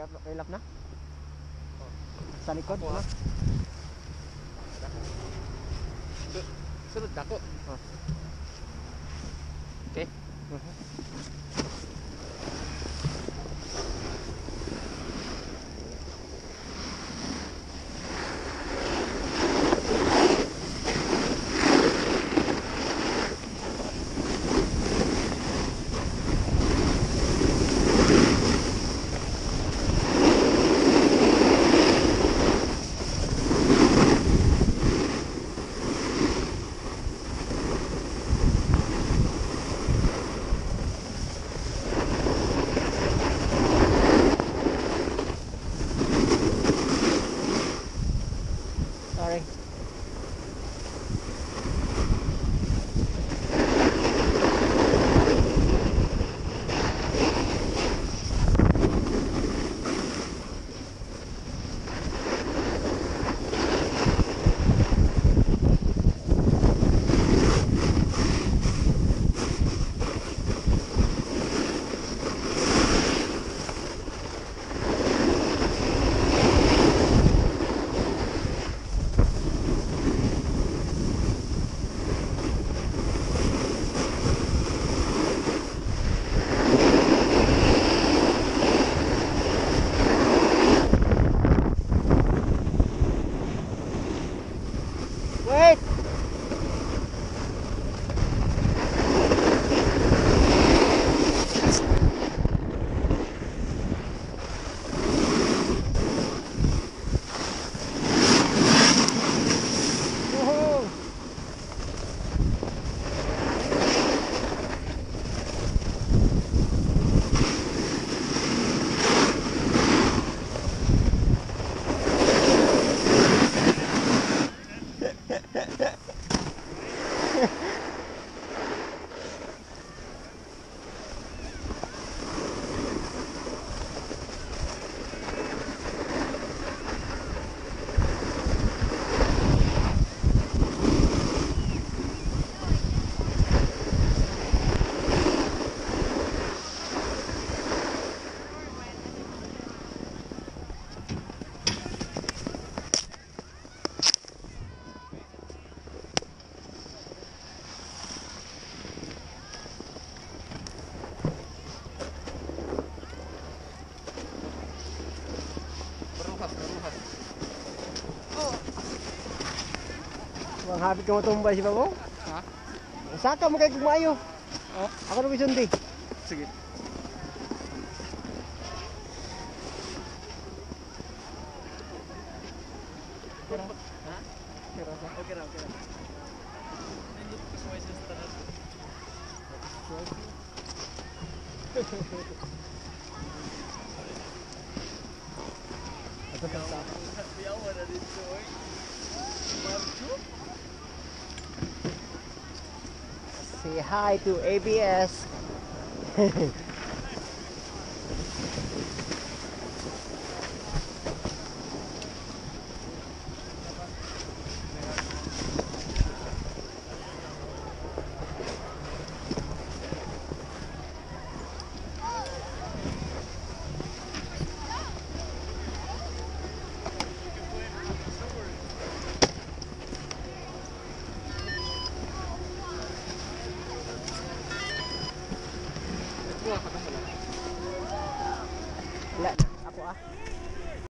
Kailap na? Sa likod, Ako, ano? ah. Sunod na ako. Oh. Okay. Mhm. Sorry. Ang hapit ka matumbay si Babong? Ha? Saka mo kay kumayo. Oh. Ako na bisundi. Sige. Ha? Okay. Say hi to ABS. Wala. Wala. Ako ah.